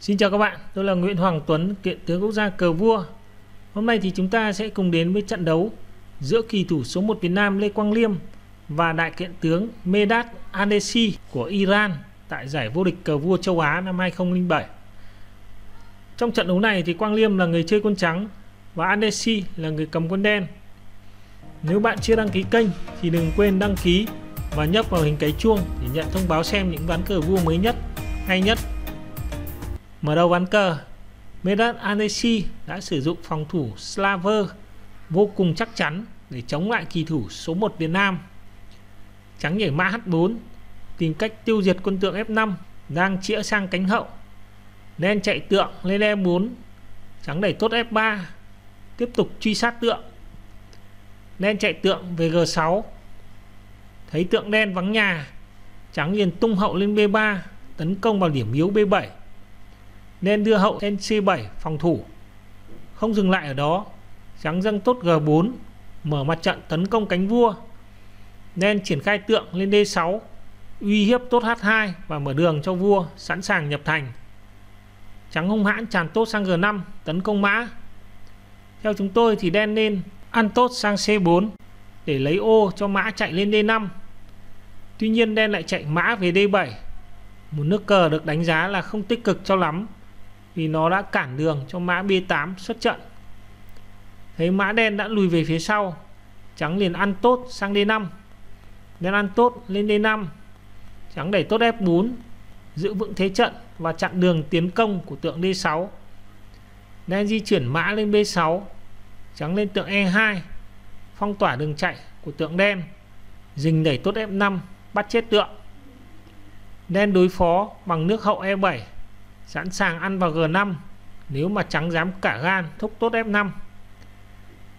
Xin chào các bạn, tôi là Nguyễn Hoàng Tuấn, kiện tướng quốc gia cờ vua. Hôm nay thì chúng ta sẽ cùng đến với trận đấu giữa kỳ thủ số 1 Việt Nam Lê Quang Liêm và đại kiện tướng Medad Anesi của Iran tại giải vô địch cờ vua châu Á năm 2007. Trong trận đấu này thì Quang Liêm là người chơi quân trắng và Anesi là người cầm quân đen. Nếu bạn chưa đăng ký kênh thì đừng quên đăng ký và nhấp vào hình cái chuông để nhận thông báo xem những ván cờ vua mới nhất, hay nhất Mở đầu ván cờ, Medan Anesi đã sử dụng phòng thủ Slaver vô cùng chắc chắn để chống lại kỳ thủ số 1 Việt Nam. Trắng nhảy mã H4, tìm cách tiêu diệt quân tượng F5 đang chĩa sang cánh hậu. Đen chạy tượng lên E4, trắng đẩy tốt F3, tiếp tục truy sát tượng. Đen chạy tượng về G6, thấy tượng đen vắng nhà, trắng liền tung hậu lên B3, tấn công vào điểm yếu B7 nên đưa hậu lên C7 phòng thủ. Không dừng lại ở đó, trắng dâng tốt G4, mở mặt trận tấn công cánh vua. Nên triển khai tượng lên D6, uy hiếp tốt H2 và mở đường cho vua sẵn sàng nhập thành. Trắng hung hãn tràn tốt sang G5 tấn công mã. Theo chúng tôi thì đen nên ăn tốt sang C4 để lấy ô cho mã chạy lên D5. Tuy nhiên đen lại chạy mã về D7. Một nước cờ được đánh giá là không tích cực cho lắm vì nó đã cản đường cho mã B8 xuất trận. Thấy mã đen đã lùi về phía sau, trắng liền ăn tốt sang D5. Đen ăn tốt lên D5. Trắng đẩy tốt F4, giữ vững thế trận và chặn đường tiến công của tượng D6. Đen di chuyển mã lên B6, trắng lên tượng E2, phong tỏa đường chạy của tượng đen. Dình đẩy tốt F5, bắt chết tượng. Đen đối phó bằng nước hậu E7 sẵn sàng ăn vào G5 nếu mà trắng dám cả gan thúc tốt F5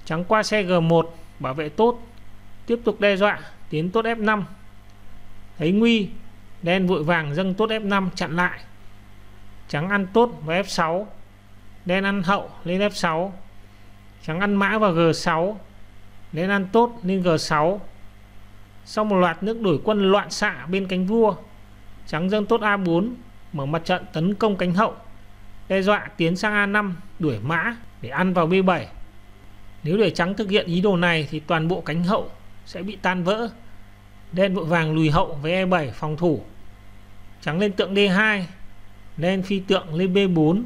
trắng qua xe G1 bảo vệ tốt, tiếp tục đe dọa, tiến tốt F5 thấy nguy, đen vội vàng dâng tốt F5 chặn lại. Trắng ăn tốt vào F6 đen ăn hậu lên F6 trắng ăn mã vào G6 đen ăn tốt lên G6 sau một loạt nước đổi quân loạn xạ bên cánh vua, trắng dâng tốt A4 mở mặt trận tấn công cánh hậu, đe dọa tiến sang A5 đuổi mã để ăn vào B7 nếu để trắng thực hiện ý đồ này thì toàn bộ cánh hậu sẽ bị tan vỡ. Đen vội vàng lùi hậu với E7 phòng thủ. Trắng lên tượng D2 đen phi tượng lên B4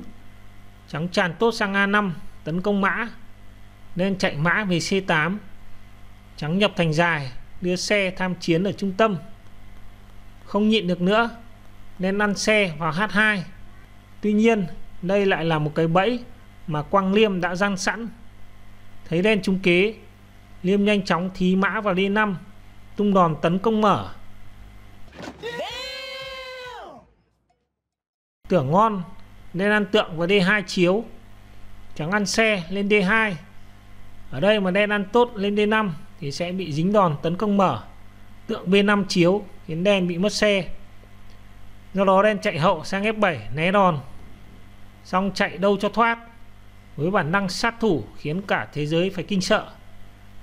trắng tràn tốt sang A5 tấn công mã. Đen chạy mã về C8 trắng nhập thành dài, đưa xe tham chiến ở trung tâm. Không nhịn được nữa nên ăn xe vào H2 Tuy nhiên, đây lại là một cái bẫy mà Quang Liêm đã răng sẵn. Thấy đen trúng kế, Liêm nhanh chóng thí mã vào D5 tung đòn tấn công mở. Tưởng ngon, nên ăn tượng vào D2 chiếu. Trắng ăn xe lên D2 ở đây mà đen ăn tốt lên D5 thì sẽ bị dính đòn tấn công mở. Tượng B5 chiếu khiến đen bị mất xe do đó đen chạy hậu sang F7 né đòn. Xong chạy đâu cho thoát. Với bản năng sát thủ khiến cả thế giới phải kinh sợ.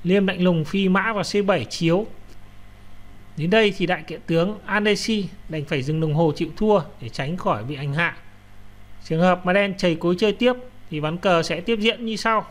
Liêm lạnh lùng phi mã vào C7 chiếu. Đến đây thì đại kiện tướng Anesi đành phải dừng đồng hồ chịu thua để tránh khỏi bị hành hạ. Trường hợp mà đen chầy cối chơi tiếp thì ván cờ sẽ tiếp diễn như sau.